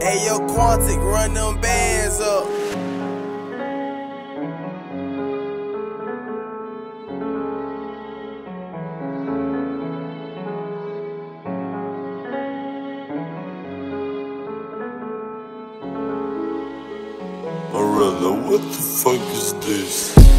Hey, yo, Quantic, run them bands up. What the fuck is this?